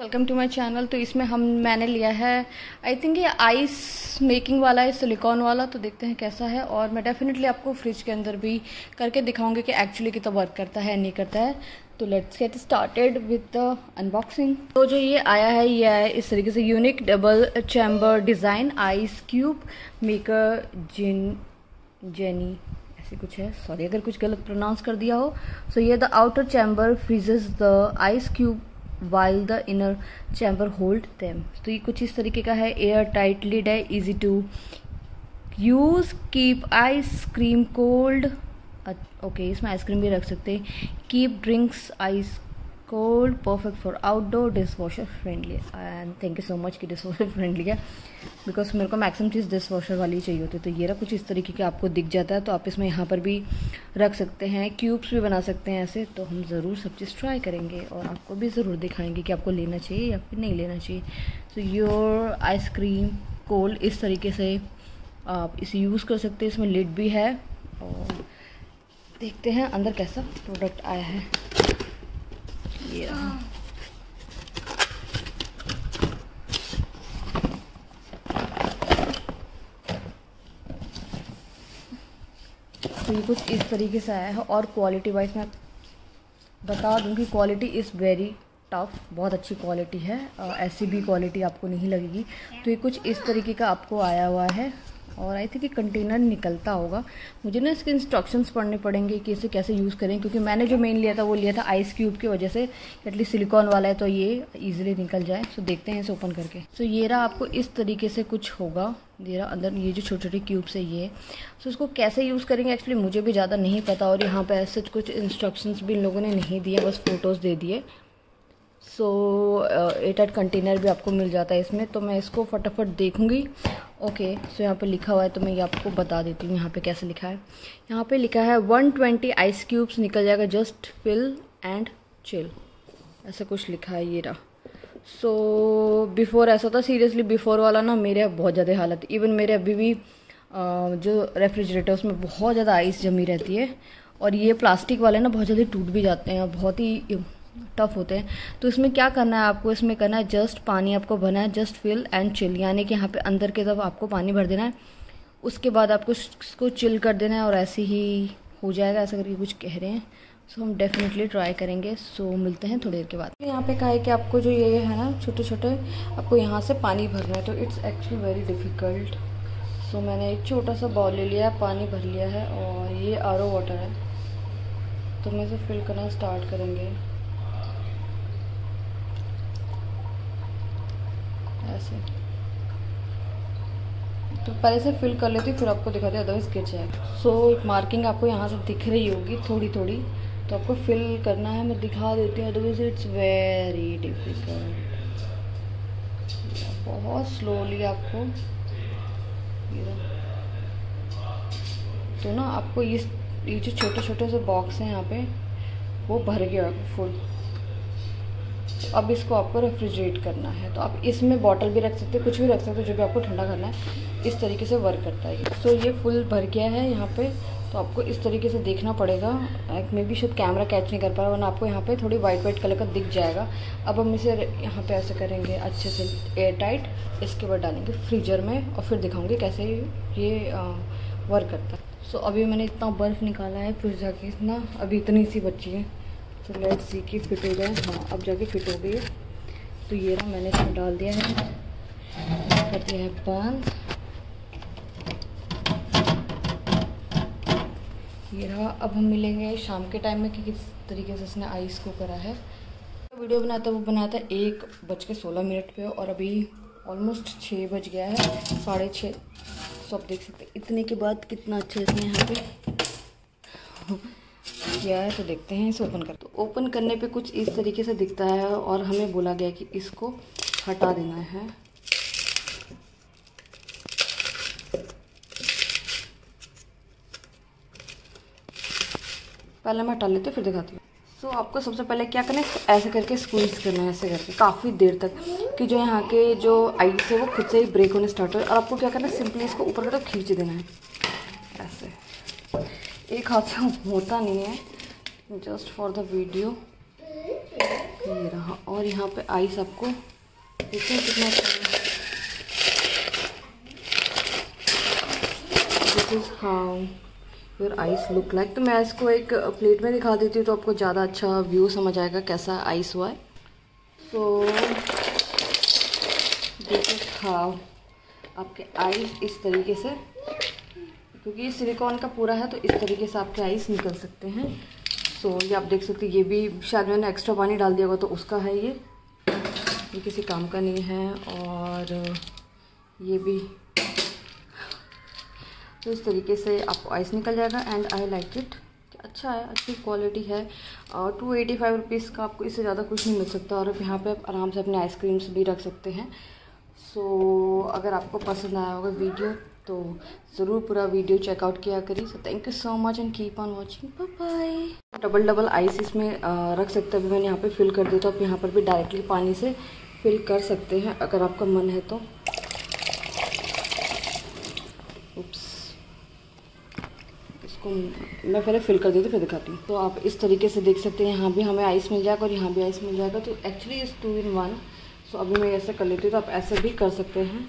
Welcome to my channel तो इसमें हम, मैंने लिया है आई थिंक ये आइस मेकिंग वाला है सिलिकॉन वाला तो देखते हैं कैसा है, और मैं डेफिनेटली आपको फ्रिज के अंदर भी करके दिखाऊँगी कि एक्चुअली कितना वर्क करता है, नहीं करता है। तो let's get started with the unboxing तो जो ये आया है, ये है इस तरीके से unique double chamber design ice cube maker जिन जेनी ऐसे कुछ है। सॉरी अगर कुछ गलत प्रोनाउंस कर दिया हो सो ये the outer chamber freezes the ice cube while the inner chamber hold them तो ये कुछ इस तरीके का है। एयर टाइट लिड है easy to use keep ice cream cold okay इसमें आइसक्रीम भी रख सकते हैं। Keep drinks ice cold perfect for outdoor dishwasher friendly and thank you so much कि वॉशर फ्रेंडली है। बिकॉज़ मेरे को मैक्सिमम चीज़ वॉशर वाली चाहिए होती है। तो ये रहा कुछ इस तरीके का आपको दिख जाता है तो आप इसमें यहाँ पर भी रख सकते हैं क्यूब्स भी बना सकते हैं ऐसे। तो हम ज़रूर सब चीज़ ट्राई करेंगे और आपको भी ज़रूर दिखाएँगे कि आपको लेना चाहिए या फिर नहीं लेना चाहिए। तो योर आइसक्रीम कोल्ड इस तरीके से आप इसे यूज़ कर सकते हैं। इसमें लिड भी है और देखते हैं अंदर कैसा प्रोडक्ट आया है। रहा तो ये कुछ इस तरीके से आया है और क्वालिटी वाइज मैं बता दूँ कि क्वालिटी इज़ वेरी टफ बहुत अच्छी क्वालिटी है ऐसी भी क्वालिटी आपको नहीं लगेगी। तो ये कुछ इस तरीके का आपको आया हुआ है। और आई थिंक कंटेनर निकलता होगा। मुझे ना इसके इंस्ट्रक्शंस पढ़ने पड़ेंगे कि इसे कैसे यूज़ करें, क्योंकि मैंने जो मेन लिया था, वो लिया था आइस क्यूब की वजह से। एटलीस्ट सिलिकॉन वाला है तो ये ईजिली निकल जाए। सो देखते हैं इसे ओपन करके। सो ये रहा आपको इस तरीके से कुछ होगा। ये रहा अंदर, ये जो छोटे छोटे क्यूब्स है, ये। सो इसको कैसे यूज़ करेंगे? एक्चुअली मुझे भी ज़्यादा नहीं पता, और यहाँ पर ऐसे कुछ इंस्ट्रक्शंस भी इन लोगों ने नहीं दिए, बस फ़ोटोज़ दे दिए। सो एट एट कंटेनर भी आपको मिल जाता है इसमें। तो मैं इसको फटाफट देखूँगी। ओके सो यहाँ पे लिखा हुआ है तो मैं ये आपको बता देती हूँ यहाँ पे कैसे लिखा है। यहाँ पे लिखा है 120 आइस क्यूब्स निकल जाएगा जस्ट फिल एंड चिल ऐसा कुछ लिखा है ये रहा। सो so, बिफ़ोर ऐसा था सीरियसली बिफ़ोर वाला ना मेरे बहुत ज़्यादा हालत इवन मेरे अभी भी जो रेफ्रिजरेटर उसमें बहुत ज़्यादा आइस जमी रहती है और ये प्लास्टिक वाले ना बहुत जल्दी टूट भी जाते हैं बहुत ही टफ होते हैं। तो इसमें क्या करना है आपको? इसमें करना है जस्ट पानी आपको भरना है जस्ट फिल एंड चिल यानी कि यहाँ पे अंदर की तरफ़ आपको पानी भर देना है। उसके बाद आपको इसको चिल कर देना है और ऐसे ही हो जाएगा, ऐसा करके कुछ कह रहे हैं। सो हम डेफिनेटली ट्राई करेंगे। सो मिलते हैं थोड़ी देर के बाद। यहाँ पे कहा है कि आपको जो ये है ना छोटे छोटे आपको यहाँ से पानी भरना है। तो it's actually very difficult so मैंने एक छोटा सा बॉल ले लिया है पानी भर लिया है और ये आरओ वाटर है। तो हम इसे फिल करना स्टार्ट करेंगे। ऐसे। तो पहले से फिल कर लेती फिर आपको दिखाती अदरवाइज़ गिर जाएगा सो so, मार्किंग आपको यहाँ से दिख रही होगी थोड़ी थोड़ी तो आपको फिल करना है मैं दिखा देती हूँ अदरवाइज़ इट्स वेरी डिफ़िकल्ट बहुत स्लोली आपको तो ना आपको इस ये जो छोटे छोटे से बॉक्स हैं यहाँ पे वो भर गया फुल अब इसको आपको रेफ्रिजरेट करना है। तो आप इसमें बॉटल भी रख सकते हैं, कुछ भी रख सकते हो, जो भी आपको ठंडा करना है। इस तरीके से वर्क करता है सो ये फुल भर गया है यहाँ पे। तो आपको इस तरीके से देखना पड़ेगा। मे बी शायद कैमरा कैच नहीं कर पा रहा, वरना आपको यहाँ पे थोड़ी वाइट वाइट कलर का दिख जाएगा। अब हम इसे यहाँ पे ऐसे करेंगे अच्छे से एयर टाइट इसके बाद डालेंगे फ्रीजर में और फिर दिखाऊँगे कैसे ये वर्क करता है। सो अभी मैंने इतना बर्फ़ निकाला है फिर जाके इतना, अभी इतनी सी बची है। तो लेट सी की फिट हो जाए। हाँ अब जाके फिट हो गई। तो ये रहा मैंने इसमें डाल दिया है। कर दिया है बंद। ये रहा, अब हम मिलेंगे शाम के टाइम में कि किस तरीके से इसने आइस को करा है। वीडियो बनाता, वो बनाया था एक बज के सोलह मिनट पे और अभी ऑलमोस्ट छः बज गया है, साढ़े छः सब देख सकते इतने के बाद कितना अच्छा इसने यहाँ पे किया है तो देखते हैं इसे ओपन कर तो ओपन करने पे कुछ इस तरीके से दिखता है और हमें बोला गया कि इसको हटा देना है। पहले मैं हटा लेती हूँ फिर दिखाती हूँ। सो so, आपको सबसे पहले क्या करना है? ऐसे करके स्क्वीज करना है ऐसे करके। काफ़ी देर तक कि जो यहाँ के जो आइस है वो खुद से ही ब्रेक होने स्टार्ट हो और आपको क्या करना है? सिंपली इसको ऊपर की तरफ़ खींच देना है। एक हाथ से होता नहीं है। जस्ट फॉर the video ये रहा। और यहाँ पे आइस आपको देखिए कितना this is how your ice look like तो मैं इसको एक प्लेट में दिखा देती हूँ तो आपको ज़्यादा अच्छा व्यू समझ आएगा कैसा आइस हुआ है। सो दिस इज़ हाउ आपके आइस इस तरीके से क्योंकि ये सिलिकॉन का पूरा है तो इस तरीके से आपके आइस निकल सकते हैं। सो ये आप देख सकते हैं ये भी शायद मैंने एक्स्ट्रा पानी डाल दिया होगा तो उसका है ये। ये किसी काम का नहीं है और ये भी। तो इस तरीके से आपको आइस निकल जाएगा एंड आई लाइक इट अच्छा है अच्छी क्वालिटी है और टू एटी फाइव रुपीज़ का आपको इससे ज़्यादा कुछ नहीं मिल सकता और यहाँ पे आप आराम से अपने आइसक्रीम्स भी रख सकते हैं। सो so, अगर आपको पसंद आया होगा वीडियो तो ज़रूर पूरा वीडियो चेकआउट किया करिए। So thank you so much and keep on watching bye double double ice इसमें रख सकते हैं, अभी मैंने यहाँ पे फिल कर दिया तो आप यहाँ पर भी डायरेक्टली पानी से फिल कर सकते हैं, अगर आपका मन है तो। उप्स इसको मैं पहले फिल कर देती हूँ, फिर दिखाती हूँ। तो आप इस तरीके से देख सकते हैं, यहाँ भी हमें आइस मिल जाएगा और यहाँ भी आइस मिल जाएगा। तो एक्चुअली इस टू इन वन सो अभी मैं ऐसे कर लेती हूँ तो आप ऐसे भी कर सकते हैं।